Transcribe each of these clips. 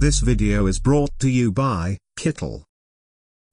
This video is brought to you by, Kittl.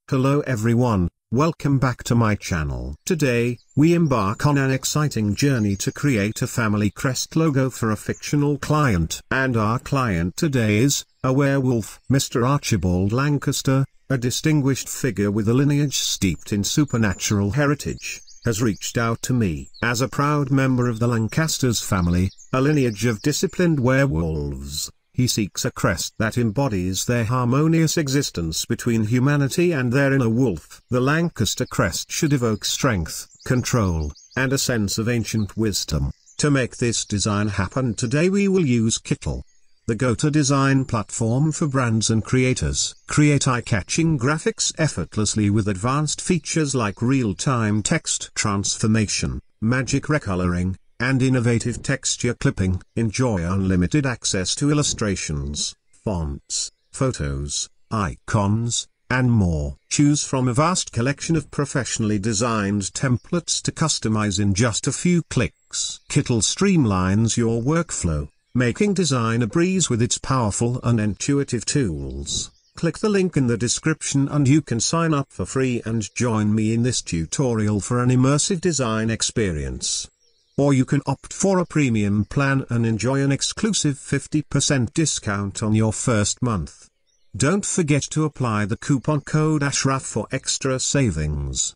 Hello everyone, welcome back to my channel. Today, we embark on an exciting journey to create a family crest logo for a fictional client. And our client today is, a werewolf. Mr. Archibald Lancaster, a distinguished figure with a lineage steeped in supernatural heritage, has reached out to me. As a proud member of the Lancasters family, a lineage of disciplined werewolves, he seeks a crest that embodies their harmonious existence between humanity and their inner wolf. The Lancaster crest should evoke strength, control, and a sense of ancient wisdom. To make this design happen today we will use Kittl, the go-to design platform for brands and creators. Create eye-catching graphics effortlessly with advanced features like real-time text transformation, magic recoloring, and innovative texture clipping. Enjoy unlimited access to illustrations, fonts, photos, icons, and more. Choose from a vast collection of professionally designed templates to customize in just a few clicks. Kittl streamlines your workflow, making design a breeze with its powerful and intuitive tools. Click the link in the description and you can sign up for free and join me in this tutorial for an immersive design experience. Or you can opt for a premium plan and enjoy an exclusive 50% discount on your first month. Don't forget to apply the coupon code ASHRAF for extra savings.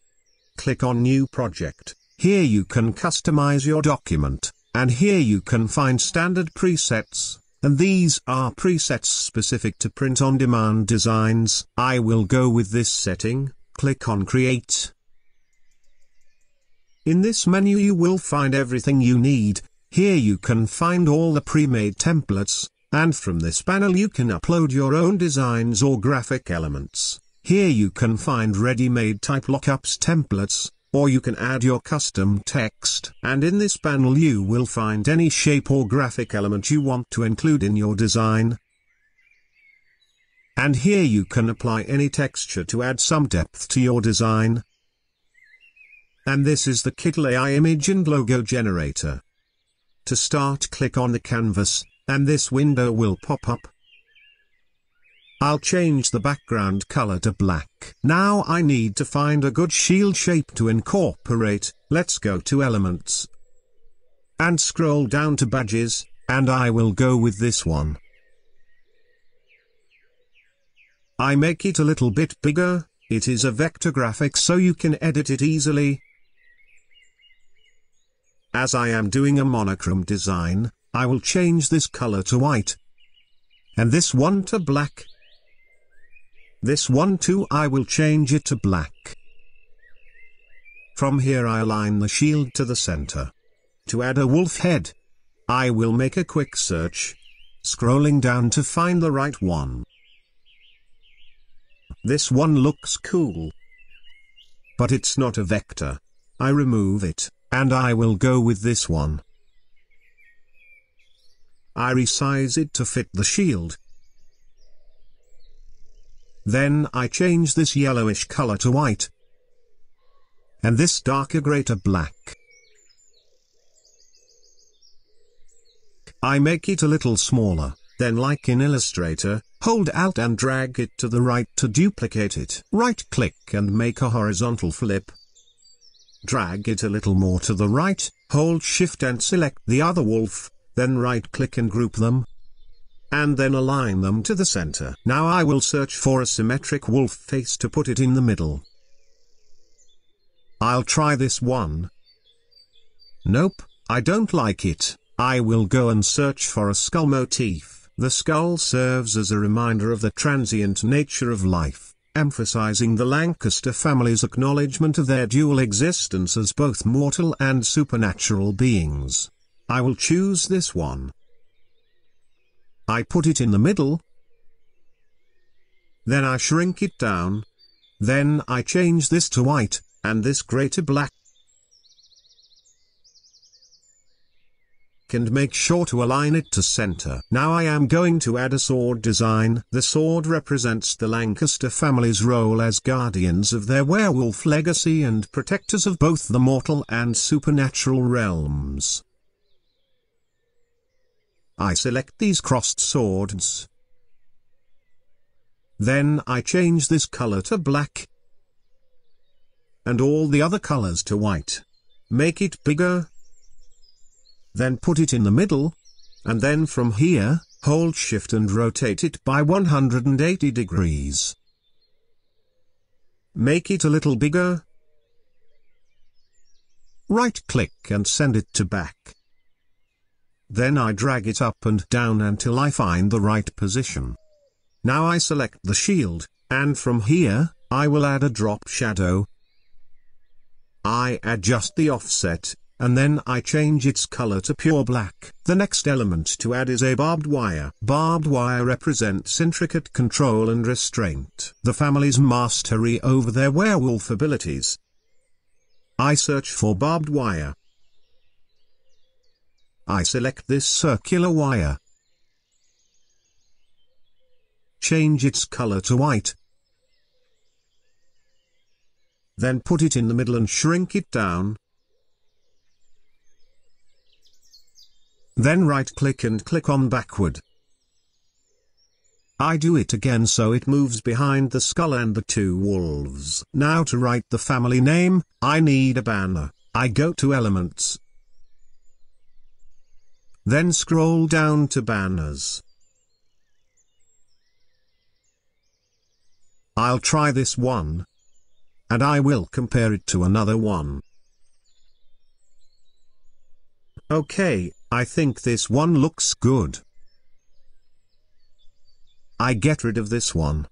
Click on New Project. Here you can customize your document, and here you can find standard presets, and these are presets specific to print-on-demand designs. I will go with this setting, click on Create. In this menu you will find everything you need, here you can find all the pre-made templates, and from this panel you can upload your own designs or graphic elements. Here you can find ready-made type lockups templates, or you can add your custom text. And in this panel you will find any shape or graphic element you want to include in your design. And here you can apply any texture to add some depth to your design. And this is the Kittl AI image and logo generator. To start click on the canvas, and this window will pop up. I'll change the background color to black. Now I need to find a good shield shape to incorporate, let's go to elements. And scroll down to badges, and I will go with this one. I make it a little bit bigger, it is a vector graphic so you can edit it easily, as I am doing a monochrome design, I will change this color to white. And this one to black. This one too I will change it to black. From here I align the shield to the center. To add a wolf head, I will make a quick search, scrolling down to find the right one. This one looks cool. But it's not a vector. I remove it. And I will go with this one. I resize it to fit the shield. Then I change this yellowish color to white. And this darker gray to black. I make it a little smaller, then like in Illustrator, hold Alt and drag it to the right to duplicate it. Right click and make a horizontal flip. Drag it a little more to the right, hold shift and select the other wolf, then right click and group them. And then align them to the center. Now I will search for a symmetric wolf face to put it in the middle. I'll try this one. Nope, I don't like it. I will go and search for a skull motif. The skull serves as a reminder of the transient nature of life emphasizing the Lancaster family's acknowledgement of their dual existence as both mortal and supernatural beings. I will choose this one. I put it in the middle. Then I shrink it down. Then I change this to white, and this grey to black. And make sure to align it to center. Now I am going to add a sword design. The sword represents the Lancaster family's role as guardians of their werewolf legacy and protectors of both the mortal and supernatural realms. I select these crossed swords. Then I change this color to black. And all the other colors to white. Make it bigger. Then put it in the middle. And then from here, hold shift and rotate it by 180 degrees. Make it a little bigger. Right click and send it to back. Then I drag it up and down until I find the right position. Now I select the shield, and from here, I will add a drop shadow. I adjust the offset, and then I change its color to pure black. The next element to add is a barbed wire. Barbed wire represents intricate control and restraint. The family's mastery over their werewolf abilities. I search for barbed wire. I select this circular wire. Change its color to white. Then put it in the middle and shrink it down. Then right-click and click on backward. I do it again so it moves behind the skull and the two wolves. Now to write the family name, I need a banner. I go to Elements. Then scroll down to Banners. I'll try this one. And I will compare it to another one. Okay, I think this one looks good. I get rid of this one.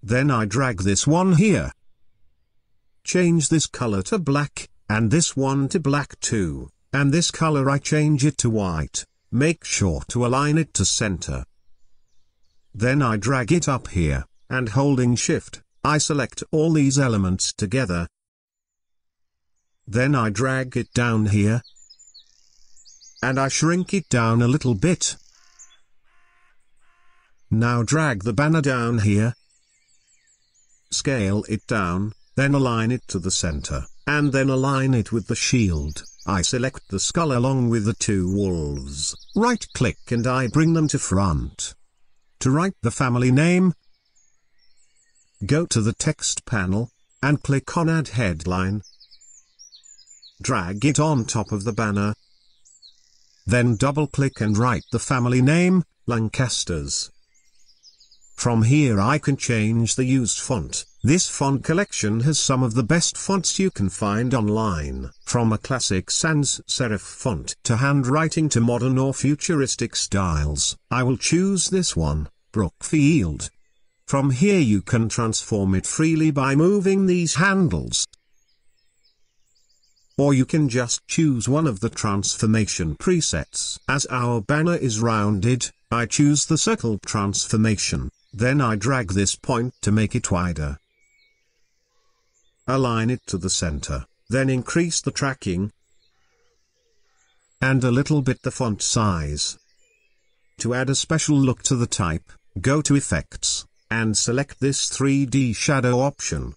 Then I drag this one here. Change this color to black, and this one to black too, and this color I change it to white. Make sure to align it to center. Then I drag it up here, and holding shift, I select all these elements together. Then I drag it down here, and I shrink it down a little bit. Now drag the banner down here. Scale it down, then align it to the center, and then align it with the shield. I select the skull along with the two wolves. Right click and I bring them to front. To write the family name, go to the text panel, and click on add headline. Drag it on top of the banner, then double-click and write the family name, Lancasters. From here I can change the used font. This font collection has some of the best fonts you can find online, from a classic sans serif font to handwriting to modern or futuristic styles. I will choose this one, Brookfield. From here you can transform it freely by moving these handles. Or you can just choose one of the transformation presets. As our banner is rounded, I choose the circle transformation, then I drag this point to make it wider. Align it to the center, then increase the tracking, and a little bit the font size. To add a special look to the type, go to Effects, and select this 3D shadow option.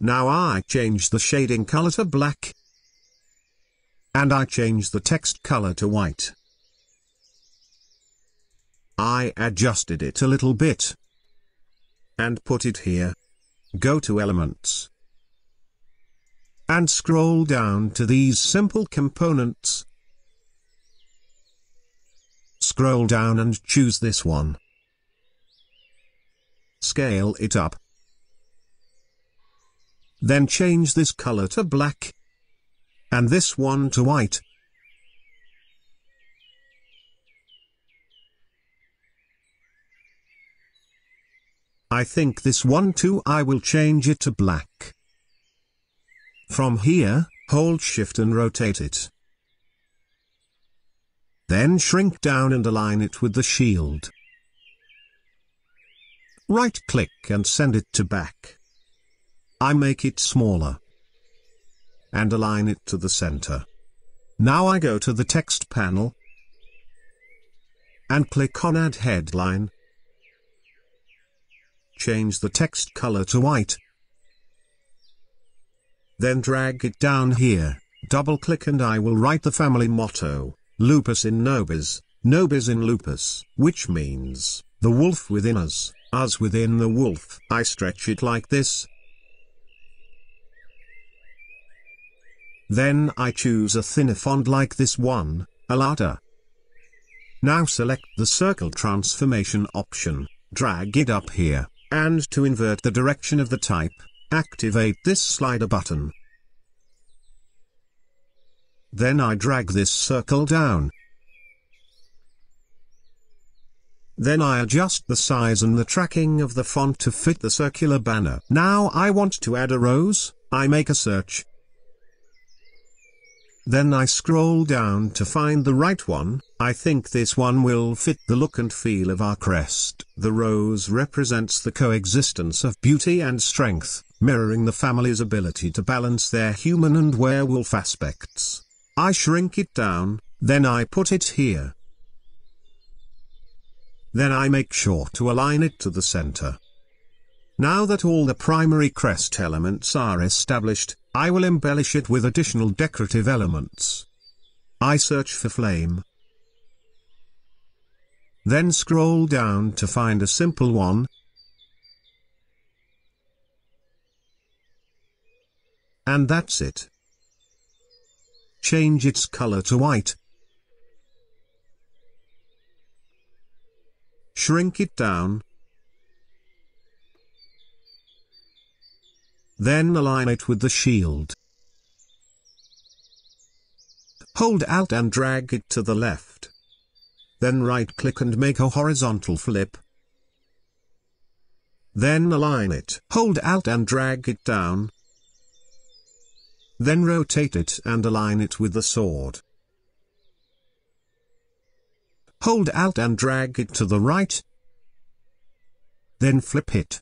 Now I change the shading color to black. And I change the text color to white. I adjusted it a little bit. And put it here. Go to Elements. And scroll down to these simple components. Scroll down and choose this one. Scale it up. Then change this color to black. And this one to white. I think this one too I will change it to black. From here, hold shift and rotate it. Then shrink down and align it with the shield. Right click and send it to back. I make it smaller. And align it to the center. Now I go to the text panel. And click on add headline. Change the text color to white. Then drag it down here, double click and I will write the family motto, Lupus in Nobis, Nobis in Lupus, which means, the wolf within us, us within the wolf. I stretch it like this. Then I choose a thinner font like this one, a ladder. Now select the circle transformation option, drag it up here, and to invert the direction of the type, activate this slider button. Then I drag this circle down. Then I adjust the size and the tracking of the font to fit the circular banner. Now I want to add a rose, I make a search. Then I scroll down to find the right one, I think this one will fit the look and feel of our crest. The rose represents the coexistence of beauty and strength, mirroring the family's ability to balance their human and werewolf aspects. I shrink it down, then I put it here. Then I make sure to align it to the center. Now that all the primary crest elements are established, I will embellish it with additional decorative elements. I search for flame. Then scroll down to find a simple one. And that's it. Change its color to white. Shrink it down. Then align it with the shield. Hold Alt and drag it to the left. Then right-click and make a horizontal flip. Then align it. Hold Alt and drag it down. Then rotate it and align it with the sword. Hold Alt and drag it to the right. Then flip it.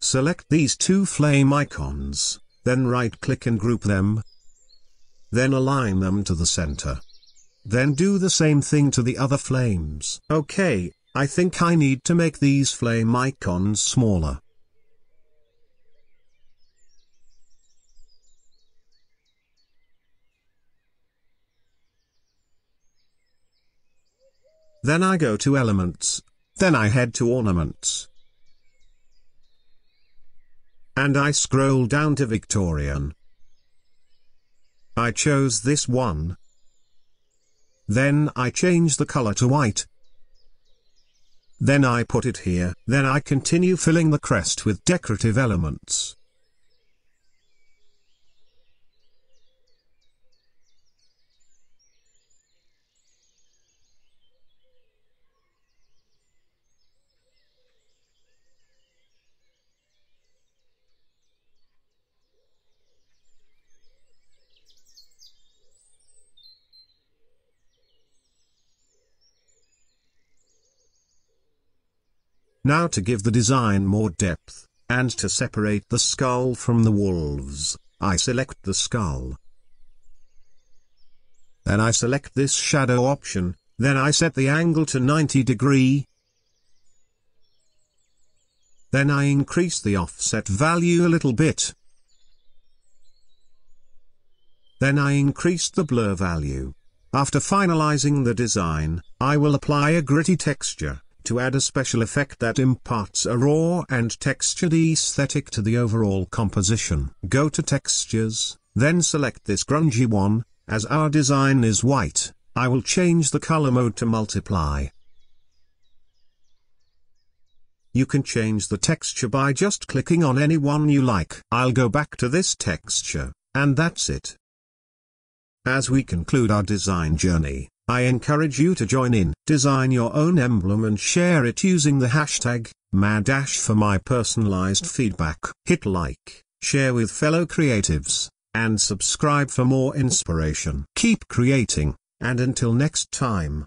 Select these two flame icons, then right-click and group them. Then align them to the center. Then do the same thing to the other flames. Okay, I think I need to make these flame icons smaller. Then I go to Elements, then I head to Ornaments. And I scroll down to Victorian. I chose this one. Then I change the color to white. Then I put it here. Then I continue filling the crest with decorative elements. Now to give the design more depth, and to separate the skull from the wolves, I select the skull. Then I select this shadow option, then I set the angle to 90 degree. Then I increase the offset value a little bit. Then I increase the blur value. After finalizing the design, I will apply a gritty texture to add a special effect that imparts a raw and textured aesthetic to the overall composition. Go to Textures, then select this grungy one, as our design is white, I will change the color mode to multiply. You can change the texture by just clicking on any one you like. I'll go back to this texture, and that's it. As we conclude our design journey, I encourage you to join in, design your own emblem and share it using the hashtag, Madash for my personalized feedback. Hit like, share with fellow creatives, and subscribe for more inspiration. Keep creating, and until next time.